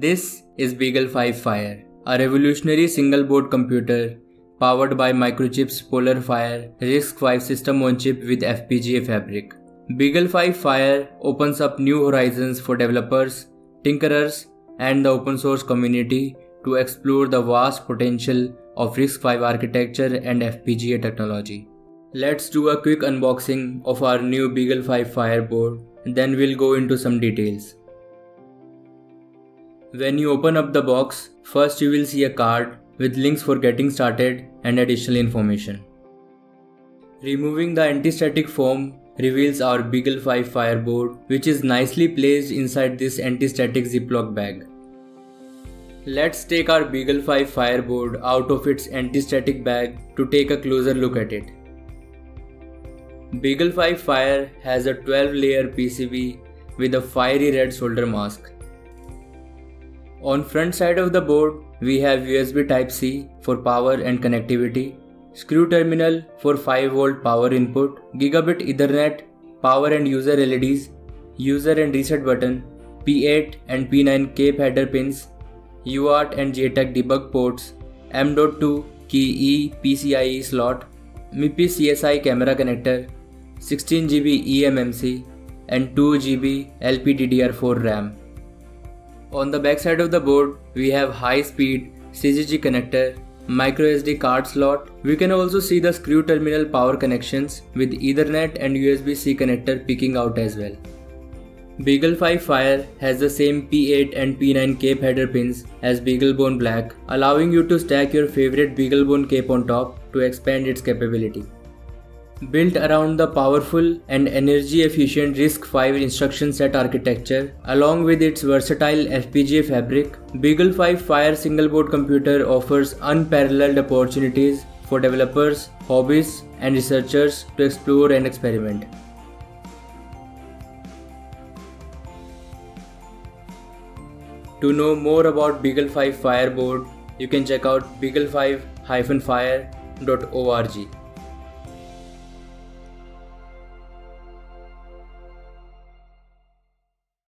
This is BeagleV-Fire, a revolutionary single board computer powered by Microchip's PolarFire RISC-V system on chip with FPGA fabric. BeagleV-Fire opens up new horizons for developers, tinkerers, and the open source community to explore the vast potential of RISC-V architecture and FPGA technology. Let's do a quick unboxing of our new BeagleV-Fire board, then we'll go into some details. When you open up the box, first you will see a card with links for getting started and additional information. Removing the anti-static foam reveals our BeagleV-Fire board which is nicely placed inside this anti-static ziplock bag. Let's take our BeagleV-Fire board out of its anti-static bag to take a closer look at it. BeagleV-Fire has a 12 layer PCB with a fiery red solder mask. On front side of the board, we have USB Type-C for power and connectivity, screw terminal for 5V power input, gigabit Ethernet, power and user LEDs, user and reset button, P8 and P9 cape header pins, UART and JTAG debug ports, M.2 key E PCIe slot, MIPI CSI camera connector, 16GB eMMC, and 2GB LPDDR4 RAM. On the back side of the board, we have high speed SYZYGY connector, microSD card slot. We can also see the screw terminal power connections with Ethernet and USB-C connector peeking out as well. BeagleV-Fire has the same P8 and P9 cape header pins as BeagleBone Black, allowing you to stack your favorite BeagleBone cape on top to expand its capability. Built around the powerful and energy efficient RISC-V instruction set architecture, along with its versatile FPGA fabric, BeagleV-Fire single board computer offers unparalleled opportunities for developers, hobbyists, and researchers to explore and experiment. To know more about BeagleV-Fire board, you can check out beaglev-fire.org.